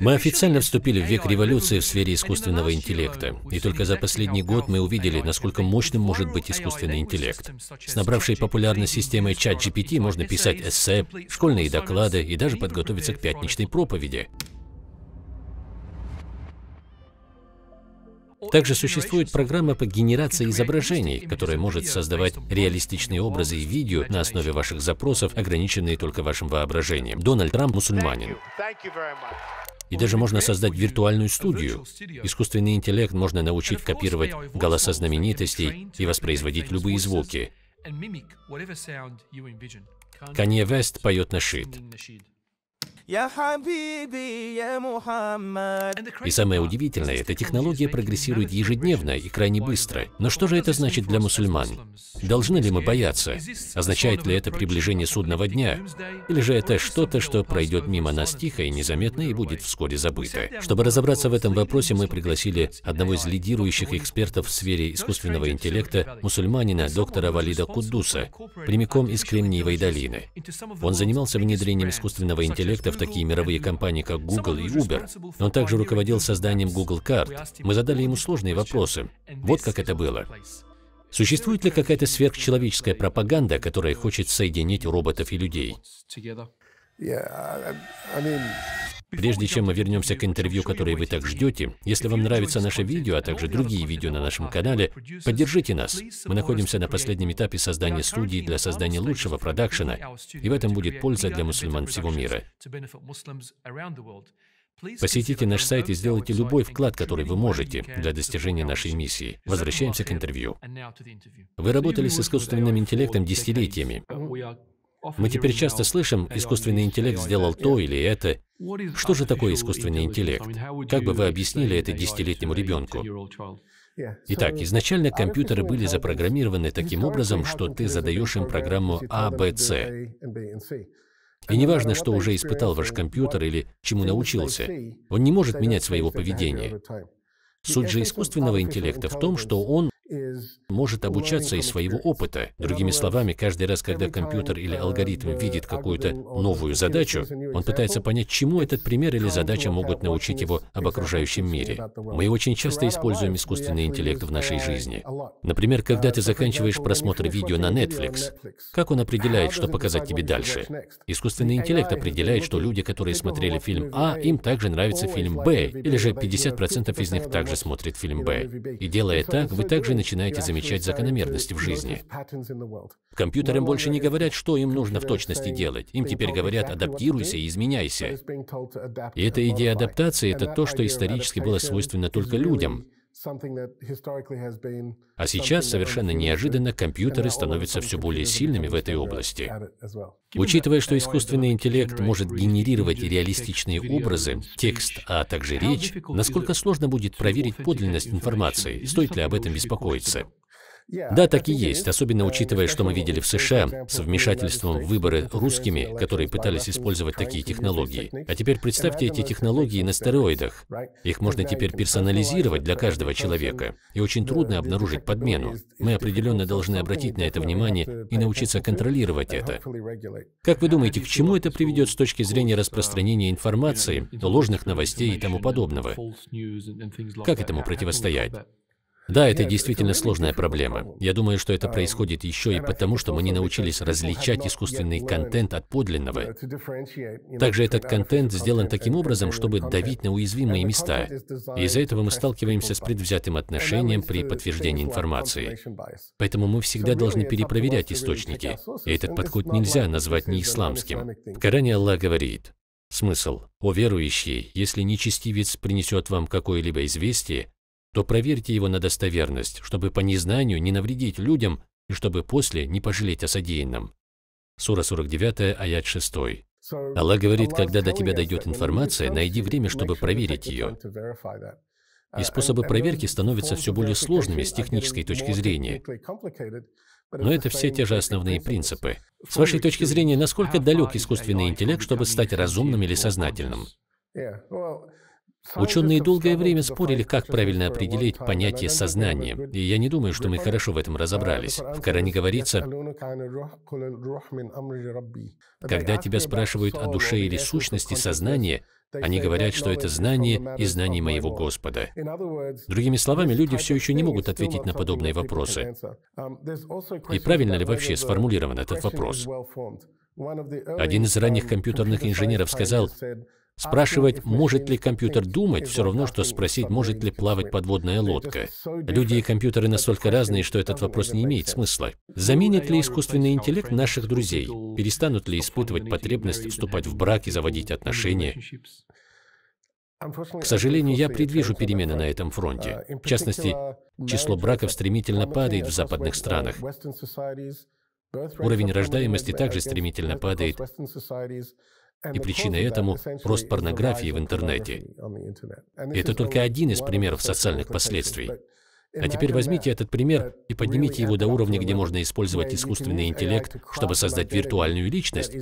Мы официально вступили в век революции в сфере искусственного интеллекта, и только за последний год мы увидели, насколько мощным может быть искусственный интеллект. С набравшей популярность системой ChatGPT можно писать эссе, школьные доклады и даже подготовиться к пятничной проповеди. Также существует программа по генерации изображений, которая может создавать реалистичные образы и видео на основе ваших запросов, ограниченные только вашим воображением. Дональд Трамп – мусульманин. И даже можно создать виртуальную студию. Искусственный интеллект можно научить копировать голоса знаменитостей и воспроизводить любые звуки. Канье Вест поет на шит. И самое удивительное, эта технология прогрессирует ежедневно и крайне быстро. Но что же это значит для мусульман? Должны ли мы бояться? Означает ли это приближение судного дня? Или же это что-то, что пройдет мимо нас тихо и незаметно и будет вскоре забыто? Чтобы разобраться в этом вопросе, мы пригласили одного из лидирующих экспертов в сфере искусственного интеллекта, мусульманина доктора Валида Куддуса, прямиком из Кремниевой долины. Он занимался внедрением искусственного интеллекта в такие мировые компании, как Google и Uber. Он также руководил созданием Google Card. Мы задали ему сложные вопросы. Вот как это было. Существует ли какая-то сверхчеловеческая пропаганда, которая хочет соединить роботов и людей? Прежде чем мы вернемся к интервью, которое вы так ждете, если вам нравится наше видео, а также другие видео на нашем канале, поддержите нас. Мы находимся на последнем этапе создания студии для создания лучшего продакшена, и в этом будет польза для мусульман всего мира. Посетите наш сайт и сделайте любой вклад, который вы можете для достижения нашей миссии. Возвращаемся к интервью. Вы работали с искусственным интеллектом десятилетиями. Мы теперь часто слышим, искусственный интеллект сделал то или это. Что же такое искусственный интеллект? Как бы вы объяснили это десятилетнему ребенку? Итак, изначально компьютеры были запрограммированы таким образом, что ты задаешь им программу А, Б, С. И неважно, что уже испытал ваш компьютер или чему научился, он не может менять своего поведения. Суть же искусственного интеллекта в том, что он может обучаться из своего опыта. Другими словами, каждый раз, когда компьютер или алгоритм видит какую-то новую задачу, он пытается понять, чему этот пример или задача могут научить его об окружающем мире. Мы очень часто используем искусственный интеллект в нашей жизни. Например, когда ты заканчиваешь просмотр видео на Netflix, как он определяет, что показать тебе дальше? Искусственный интеллект определяет, что люди, которые смотрели фильм А, им также нравится фильм Б, или же 50% из них также смотрят фильм Б. И делая так, вы также начинаете замечать закономерности в жизни. Компьютерам больше не говорят, что им нужно в точности делать. Им теперь говорят «адаптируйся и изменяйся». И эта идея адаптации – это то, что исторически было свойственно только людям. А сейчас, совершенно неожиданно, компьютеры становятся все более сильными в этой области. Учитывая, что искусственный интеллект может генерировать реалистичные образы, текст, а также речь, насколько сложно будет проверить подлинность информации, стоит ли об этом беспокоиться? Да, так и есть, особенно учитывая, что мы видели в США с вмешательством в выборы русскими, которые пытались использовать такие технологии. А теперь представьте эти технологии на стероидах. Их можно теперь персонализировать для каждого человека, и очень трудно обнаружить подмену. Мы определенно должны обратить на это внимание и научиться контролировать это. Как вы думаете, к чему это приведет с точки зрения распространения информации, ложных новостей и тому подобного? Как этому противостоять? Да, это действительно сложная проблема. Я думаю, что это происходит еще и потому, что мы не научились различать искусственный контент от подлинного. Также этот контент сделан таким образом, чтобы давить на уязвимые места. Из-за этого мы сталкиваемся с предвзятым отношением при подтверждении информации. Поэтому мы всегда должны перепроверять источники. И этот подход нельзя назвать неисламским. В Коране Аллах говорит, Смысл. О верующие, если нечестивец принесет вам какое-либо известие, то проверьте его на достоверность, чтобы по незнанию не навредить людям и чтобы после не пожалеть о содеянном. Сура 49, аят 6. Аллах говорит, когда до тебя дойдет информация, найди время, чтобы проверить ее. И способы проверки становятся все более сложными с технической точки зрения. Но это все те же основные принципы. С вашей точки зрения, насколько далек искусственный интеллект, чтобы стать разумным или сознательным? Ученые долгое время спорили, как правильно определить понятие сознания, и я не думаю, что мы хорошо в этом разобрались. В Коране говорится, когда тебя спрашивают о душе или сущности сознания, Они говорят, что это знание и знание моего Господа. Другими словами, люди все еще не могут ответить на подобные вопросы. И правильно ли вообще сформулирован этот вопрос? Один из ранних компьютерных инженеров сказал, Спрашивать, может ли компьютер думать, все равно, что спросить, может ли плавать подводная лодка. Люди и компьютеры настолько разные, что этот вопрос не имеет смысла. Заменит ли искусственный интеллект наших друзей? Перестанут ли испытывать потребность вступать в брак и заводить отношения? К сожалению, я предвижу перемены на этом фронте. В частности, число браков стремительно падает в западных странах. Уровень рождаемости также стремительно падает, и причиной этому – рост порнографии в интернете. И это только один из примеров социальных последствий. А теперь возьмите этот пример и поднимите его до уровня, где можно использовать искусственный интеллект, чтобы создать виртуальную личность,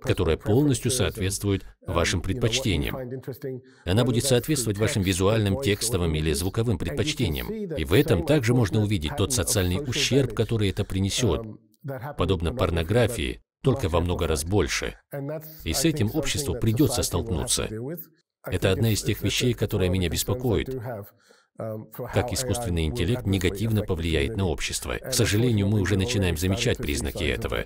которая полностью соответствует вашим предпочтениям. Она будет соответствовать вашим визуальным, текстовым или звуковым предпочтениям. И в этом также можно увидеть тот социальный ущерб, который это принесет. Подобно порнографии, только во много раз больше. И с этим обществу придется столкнуться. Это одна из тех вещей, которая меня беспокоит. Как искусственный интеллект негативно повлияет на общество. К сожалению, мы уже начинаем замечать признаки этого.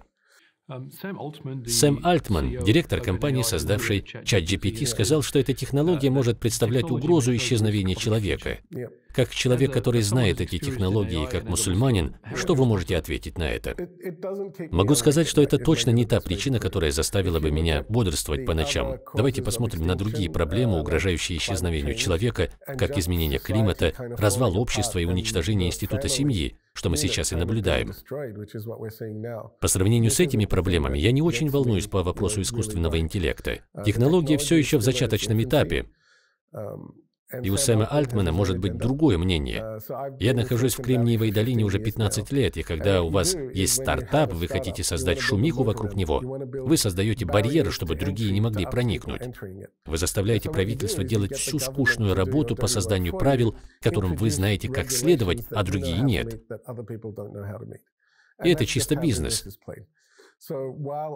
Сэм Альтман, директор компании, создавшей ChatGPT, сказал, что эта технология может представлять угрозу исчезновения человека. Как человек, который знает эти технологии, как мусульманин, что вы можете ответить на это? Могу сказать, что это точно не та причина, которая заставила бы меня бодрствовать по ночам. Давайте посмотрим на другие проблемы, угрожающие исчезновению человека, как изменение климата, развал общества и уничтожение института семьи, что мы сейчас и наблюдаем. По сравнению с этими проблемами, я не очень волнуюсь по вопросу искусственного интеллекта. Технология все еще в зачаточном этапе. И у Сэма Альтмана может быть другое мнение. Я нахожусь в Кремниевой долине уже 15 лет, и когда у вас есть стартап, вы хотите создать шумиху вокруг него, вы создаете барьеры, чтобы другие не могли проникнуть. Вы заставляете правительство делать всю скучную работу по созданию правил, которым вы знаете, как следовать, а другие нет. И это чисто бизнес.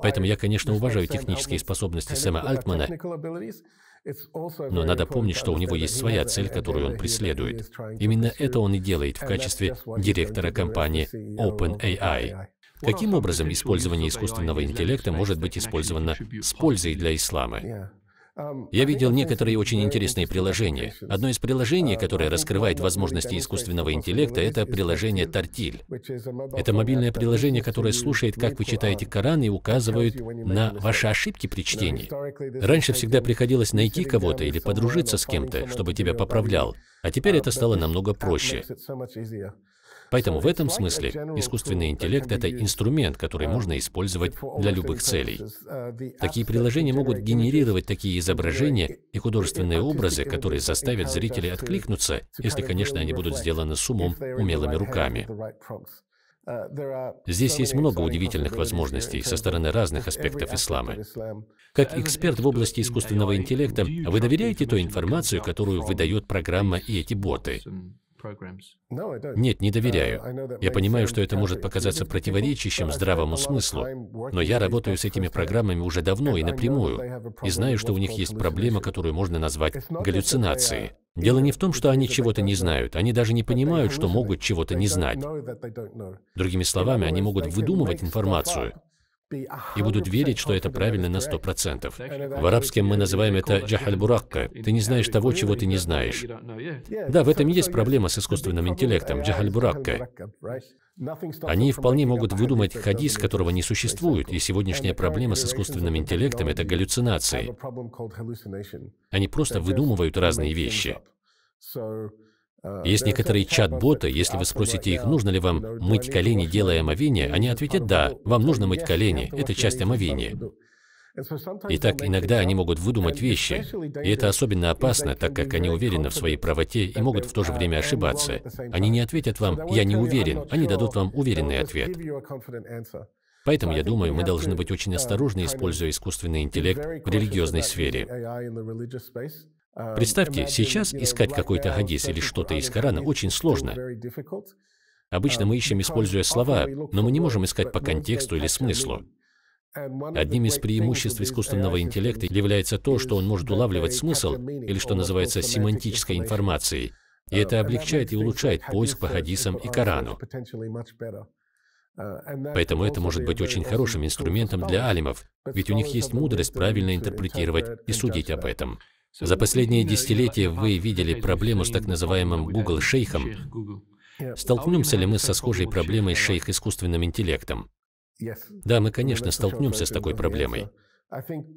Поэтому я, конечно, уважаю технические способности Сэма Альтмана, но надо помнить, что у него есть своя цель, которую он преследует. Именно это он и делает в качестве директора компании OpenAI. Каким образом использование искусственного интеллекта может быть использовано с пользой для ислама? Я видел некоторые очень интересные приложения. Одно из приложений, которое раскрывает возможности искусственного интеллекта, это приложение Тартиль. Это мобильное приложение, которое слушает, как вы читаете Коран и указывает на ваши ошибки при чтении. Раньше всегда приходилось найти кого-то или подружиться с кем-то, чтобы тебя поправлял, а теперь это стало намного проще. Поэтому в этом смысле искусственный интеллект — это инструмент, который можно использовать для любых целей. Такие приложения могут генерировать такие изображения и художественные образы, которые заставят зрителей откликнуться, если, конечно, они будут сделаны с умом, умелыми руками. Здесь есть много удивительных возможностей со стороны разных аспектов ислама. Как эксперт в области искусственного интеллекта, вы доверяете той информации, которую выдает программа и эти боты? Нет, не доверяю. Я понимаю, что это может показаться противоречащим здравому смыслу, но я работаю с этими программами уже давно и напрямую, и знаю, что у них есть проблема, которую можно назвать галлюцинацией. Дело не в том, что они чего-то не знают, они даже не понимают, что могут чего-то не знать. Другими словами, они могут выдумывать информацию, и будут верить, что это правильно на сто процентов. В арабском мы называем это джахаль-буракка. Ты не знаешь того, чего ты не знаешь. Да, в этом есть проблема с искусственным интеллектом, джахаль-буракка. Они вполне могут выдумать хадис, которого не существует, и сегодняшняя проблема с искусственным интеллектом — это галлюцинации. Они просто выдумывают разные вещи. Есть некоторые чат-боты, если вы спросите их, нужно ли вам мыть колени, делая омовение, они ответят «да, вам нужно мыть колени, это часть омовения». Итак, иногда они могут выдумать вещи, и это особенно опасно, так как они уверены в своей правоте и могут в то же время ошибаться. Они не ответят вам «я не уверен», они дадут вам уверенный ответ. Поэтому, я думаю, мы должны быть очень осторожны, используя искусственный интеллект в религиозной сфере. А, Представьте, сейчас искать какой-то хадис или что-то из Корана очень сложно. Обычно мы ищем, используя слова, но мы не можем искать по контексту или смыслу. Одним из преимуществ искусственного интеллекта является то, что он может улавливать смысл, или что называется семантической информацией, и это облегчает и улучшает поиск по хадисам и Корану. Поэтому это может быть очень хорошим инструментом для алимов, ведь у них есть мудрость правильно интерпретировать и судить об этом. За последние десятилетия вы видели проблему с так называемым Google шейхом. Столкнемся ли мы со схожей проблемой с шейх искусственным интеллектом? Да, мы, конечно, столкнемся с такой проблемой.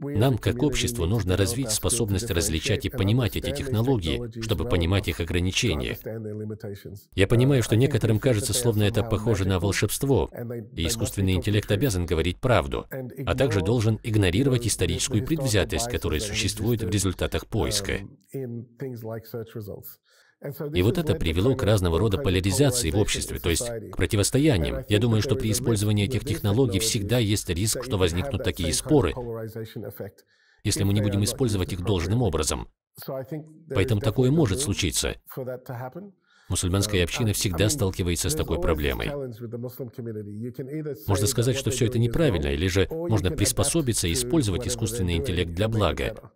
Нам, как обществу, нужно развить способность различать и понимать эти технологии, чтобы понимать их ограничения. Я понимаю, что некоторым кажется, словно это похоже на волшебство, и искусственный интеллект обязан говорить правду, а также должен игнорировать историческую предвзятость, которая существует в результатах поиска. И вот это привело к разного рода поляризации в обществе, то есть к противостояниям. Я думаю, что при использовании этих технологий всегда есть риск, что возникнут такие споры, если мы не будем использовать их должным образом. Поэтому такое может случиться. Мусульманская община всегда сталкивается с такой проблемой. Можно сказать, что все это неправильно, или же можно приспособиться и использовать искусственный интеллект для блага.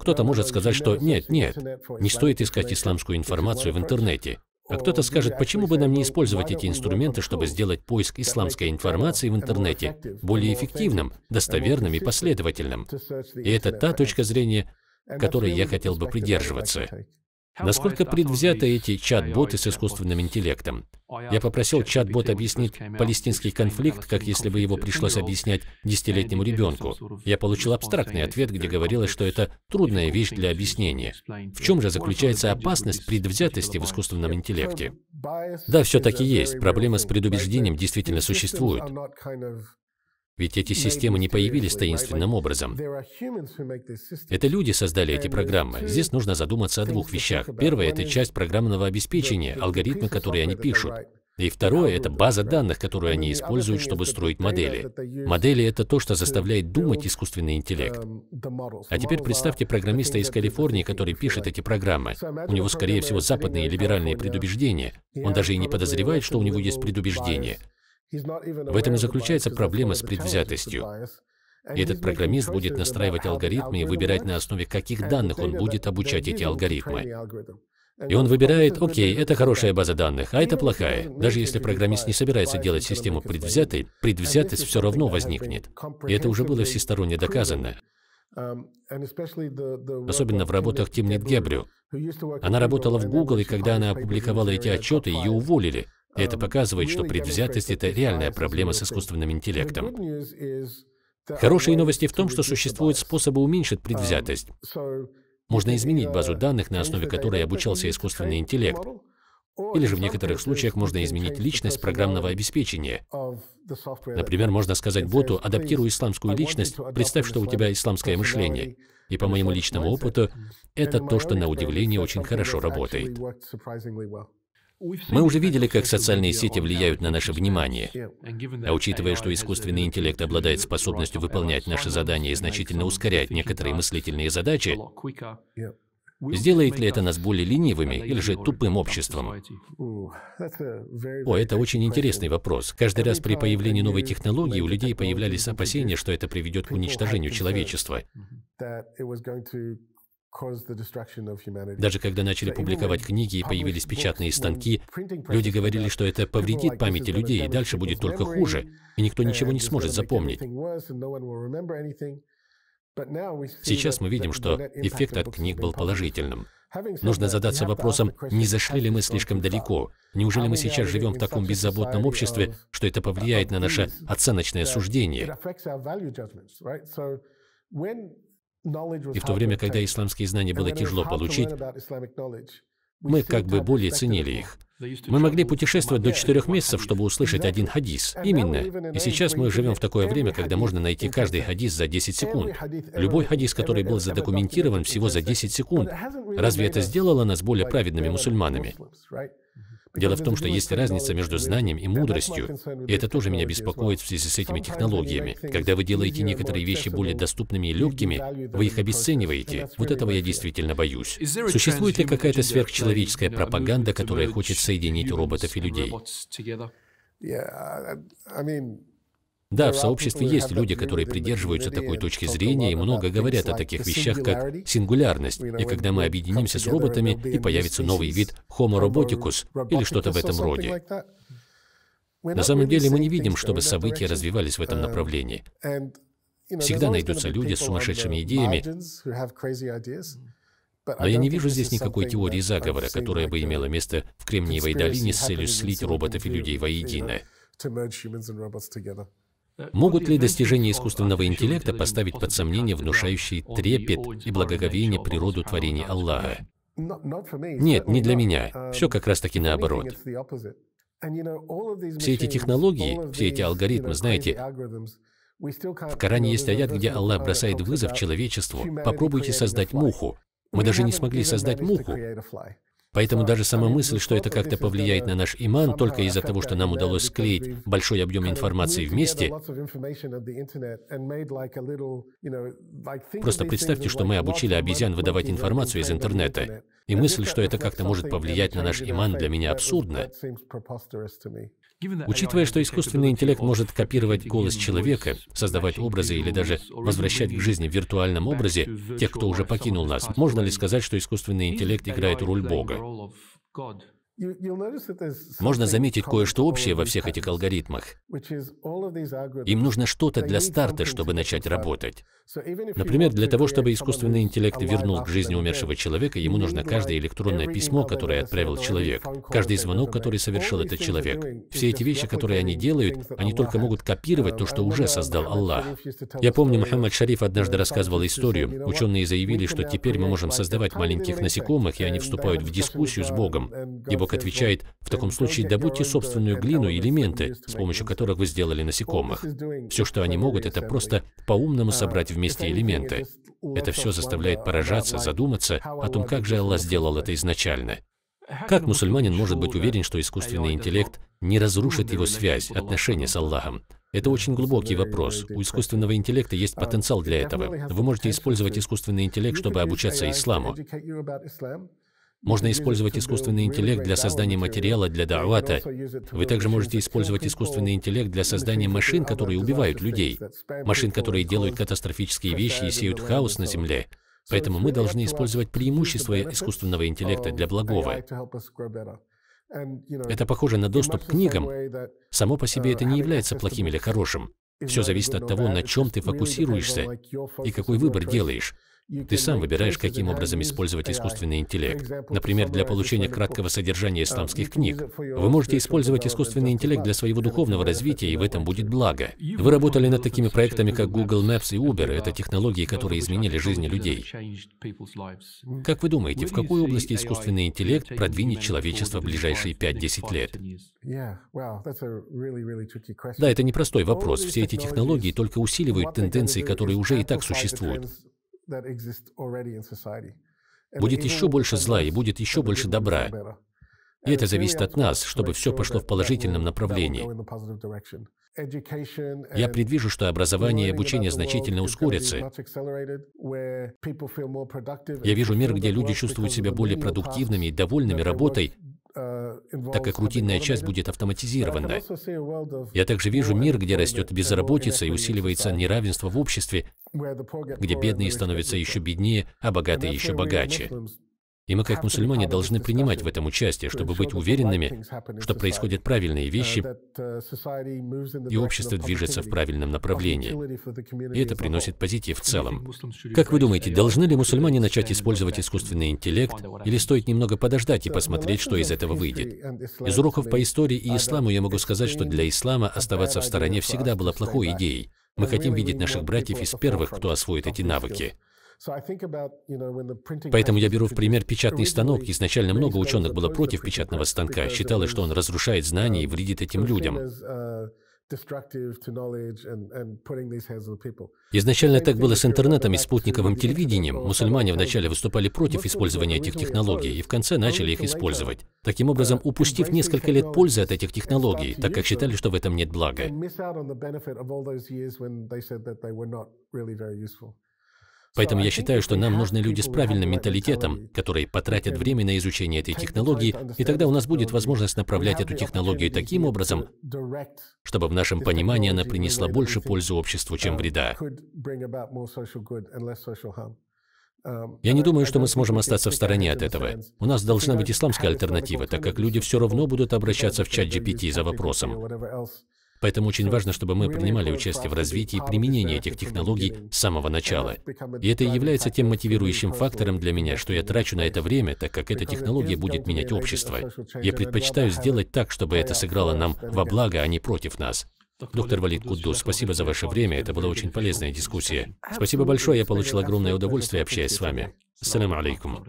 Кто-то может сказать, что нет, нет, не стоит искать исламскую информацию в интернете. А кто-то скажет, почему бы нам не использовать эти инструменты, чтобы сделать поиск исламской информации в интернете более эффективным, достоверным и последовательным. И это та точка зрения, которой я хотел бы придерживаться. Насколько предвзяты эти чат-боты с искусственным интеллектом? Я попросил чат-бот объяснить палестинский конфликт, как если бы его пришлось объяснять десятилетнему ребенку. Я получил абстрактный ответ, где говорилось, что это трудная вещь для объяснения. В чем же заключается опасность предвзятости в искусственном интеллекте? Да, все-таки есть. Проблема с предубеждением действительно существует. Ведь эти системы не появились таинственным образом. Это люди создали эти программы. Здесь нужно задуматься о двух вещах. Первое – это часть программного обеспечения, алгоритмы, которые они пишут. И второе – это база данных, которую они используют, чтобы строить модели. Модели – это то, что заставляет думать искусственный интеллект. А теперь представьте программиста из Калифорнии, который пишет эти программы. У него, скорее всего, западные либеральные предубеждения. Он даже и не подозревает, что у него есть предубеждения. В этом и заключается проблема с предвзятостью. И этот программист будет настраивать алгоритмы и выбирать на основе каких данных он будет обучать эти алгоритмы. И он выбирает, окей, это хорошая база данных, а это плохая. Даже если программист не собирается делать систему предвзятой, предвзятость все равно возникнет. И это уже было всесторонне доказано. Особенно в работах Тимнит Гебрю. Она работала в Google, и когда она опубликовала эти отчеты, ее уволили. Это показывает, что предвзятость – это реальная проблема с искусственным интеллектом. Хорошие новости в том, что существуют способы уменьшить предвзятость. Можно изменить базу данных, на основе которой обучался искусственный интеллект. Или же в некоторых случаях можно изменить личность программного обеспечения. Например, можно сказать боту, адаптируй исламскую личность, представь, что у тебя исламское мышление. И по моему личному опыту, это то, что на удивление очень хорошо работает. Мы уже видели, как социальные сети влияют на наше внимание. А учитывая, что искусственный интеллект обладает способностью выполнять наши задания и значительно ускорять некоторые мыслительные задачи, Сделает ли это нас более ленивыми или же тупым обществом? О, это очень интересный вопрос. Каждый раз при появлении новой технологии у людей появлялись опасения, что это приведет к уничтожению человечества. Даже когда начали публиковать книги и появились печатные станки, люди говорили, что это повредит памяти людей, и дальше будет только хуже, и никто ничего не сможет запомнить. Сейчас мы видим, что эффект от книг был положительным. Нужно задаться вопросом, не зашли ли мы слишком далеко? Неужели мы сейчас живем в таком беззаботном обществе, что это повлияет на наше оценочное суждение? И в то время, когда исламские знания было тяжело получить, мы как бы более ценили их. Мы могли путешествовать до четырех месяцев, чтобы услышать один хадис. Именно. И сейчас мы живем в такое время, когда можно найти каждый хадис за 10 секунд. Любой хадис, который был задокументирован всего за 10 секунд. Разве это сделало нас более праведными мусульманами? Дело в том, что есть разница между знанием и мудростью, и это тоже меня беспокоит в связи с этими технологиями. Когда вы делаете некоторые вещи более доступными и легкими, вы их обесцениваете. Вот этого я действительно боюсь. Существует ли какая-то сверхчеловеческая пропаганда, которая хочет соединить роботов и людей? Да, в сообществе есть люди, которые придерживаются такой точки зрения и много говорят о таких вещах, как сингулярность, и когда мы объединимся с роботами, и появится новый вид Homo roboticus или что-то в этом роде. На самом деле мы не видим, чтобы события развивались в этом направлении. Всегда найдутся люди с сумасшедшими идеями, но я не вижу здесь никакой теории заговора, которая бы имела место в Кремниевой долине с целью слить роботов и людей воедино. Могут ли достижения искусственного интеллекта поставить под сомнение внушающий трепет и благоговение природу творений Аллаха? Нет, не для меня. Все как раз-таки наоборот. Все эти технологии, все эти алгоритмы, знаете, в Коране есть аят, где Аллах бросает вызов человечеству. Попробуйте создать муху. Мы даже не смогли создать муху. Поэтому даже сама мысль, что это как-то повлияет на наш иман, только из-за того, что нам удалось склеить большой объем информации вместе, просто представьте, что мы обучили обезьян выдавать информацию из интернета. И мысль, что это как-то может повлиять на наш иман, для меня абсурдна. Учитывая, что искусственный интеллект может копировать голос человека, создавать образы или даже возвращать к жизни в виртуальном образе тех, кто уже покинул нас, можно ли сказать, что искусственный интеллект играет роль Бога? Можно заметить кое-что общее во всех этих алгоритмах. Им нужно что-то для старта, чтобы начать работать. Например, для того, чтобы искусственный интеллект вернул к жизни умершего человека, ему нужно каждое электронное письмо, которое отправил человек, каждый звонок, который совершил этот человек. Все эти вещи, которые они делают, они только могут копировать то, что уже создал Аллах. Я помню, Мухаммад Шариф однажды рассказывал историю. Ученые заявили, что теперь мы можем создавать маленьких насекомых, и они вступают в дискуссию с Богом. Ибо Бог отвечает, в таком случае добудьте собственную глину и элементы, с помощью которых вы сделали насекомых. Все, что они могут, это просто по-умному собрать вместе элементы. Это все заставляет поражаться, задуматься о том, как же Аллах сделал это изначально. Как мусульманин может быть уверен, что искусственный интеллект не разрушит его связь, отношения с Аллахом? Это очень глубокий вопрос. У искусственного интеллекта есть потенциал для этого. Вы можете использовать искусственный интеллект, чтобы обучаться исламу. Можно использовать искусственный интеллект для создания материала для да'вата. Вы также можете использовать искусственный интеллект для создания машин, которые убивают людей. Машин, которые делают катастрофические вещи и сеют хаос на Земле. Поэтому мы должны использовать преимущества искусственного интеллекта для благого. Это похоже на доступ к книгам. Само по себе это не является плохим или хорошим. Все зависит от того, на чем ты фокусируешься и какой выбор делаешь. Ты сам выбираешь, каким образом использовать искусственный интеллект. Например, для получения краткого содержания исламских книг. Вы можете использовать искусственный интеллект для своего духовного развития, и в этом будет благо. Вы работали над такими проектами, как Google Maps и Uber. Это технологии, которые изменили жизни людей. Как вы думаете, в какой области искусственный интеллект продвинет человечество в ближайшие 5-10 лет? Да, это непростой вопрос. Все эти технологии только усиливают тенденции, которые уже и так существуют. Будет еще больше зла и будет еще больше добра. И это зависит от нас, чтобы все пошло в положительном направлении. Я предвижу, что образование и обучение значительно ускорятся. Я вижу мир, где люди чувствуют себя более продуктивными и довольными работой, так как рутинная часть будет автоматизирована. Я также вижу мир, где растет безработица и усиливается неравенство в обществе, где бедные становятся еще беднее, а богатые еще богаче. И мы, как мусульмане, должны принимать в этом участие, чтобы быть уверенными, что происходят правильные вещи, и общество движется в правильном направлении. И это приносит позитив в целом. Как вы думаете, должны ли мусульмане начать использовать искусственный интеллект, или стоит немного подождать и посмотреть, что из этого выйдет? Из уроков по истории и исламу я могу сказать, что для ислама оставаться в стороне всегда было плохой идеей. Мы хотим видеть наших братьев из первых, кто освоит эти навыки. Поэтому я беру в пример печатный станок. Изначально много ученых было против печатного станка, считалось, что он разрушает знания и вредит этим людям. Изначально так было с интернетом и спутниковым телевидением. Мусульмане вначале выступали против использования этих технологий и в конце начали их использовать. Таким образом, упустив несколько лет пользы от этих технологий, так как считали, что в этом нет блага. Поэтому я считаю, что нам нужны люди с правильным менталитетом, которые потратят время на изучение этой технологии, и тогда у нас будет возможность направлять эту технологию таким образом, чтобы в нашем понимании она принесла больше пользы обществу, чем вреда. Я не думаю, что мы сможем остаться в стороне от этого. У нас должна быть исламская альтернатива, так как люди все равно будут обращаться в чат GPT за вопросом. Поэтому очень важно, чтобы мы принимали участие в развитии и применении этих технологий с самого начала. И это и является тем мотивирующим фактором для меня, что я трачу на это время, так как эта технология будет менять общество. Я предпочитаю сделать так, чтобы это сыграло нам во благо, а не против нас. Доктор Валид Куддус, спасибо за ваше время, это была очень полезная дискуссия. Спасибо большое, я получил огромное удовольствие, общаясь с вами. Ассаламу алейкум.